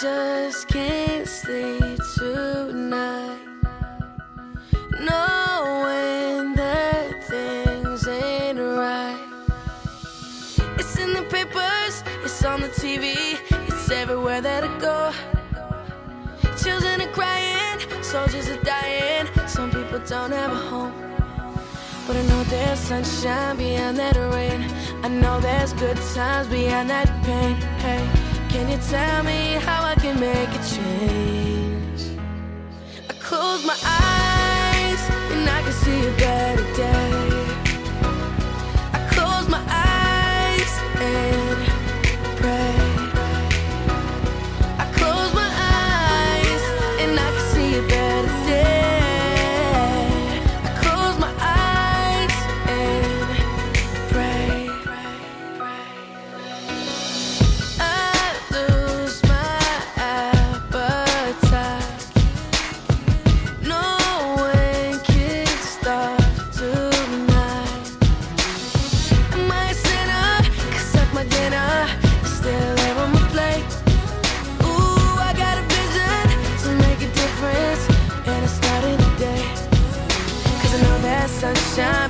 just can't sleep tonight. Knowing that things ain't right. It's in the papers, it's on the TV, it's everywhere that I go. Children are crying, soldiers are dying, some people don't have a home. But I know there's sunshine behind that rain. I know there's good times behind that pain. Hey. Can you tell me how I can make a change? I close my eyes. time.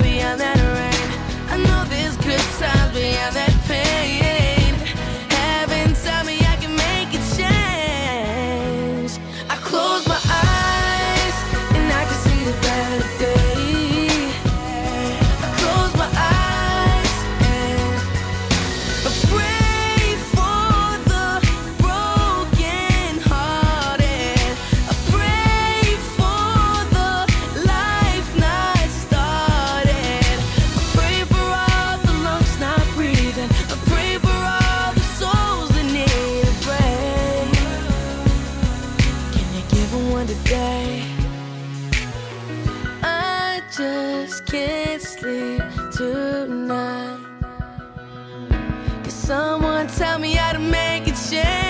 just can't sleep tonight. Cause someone tell me how to make a change.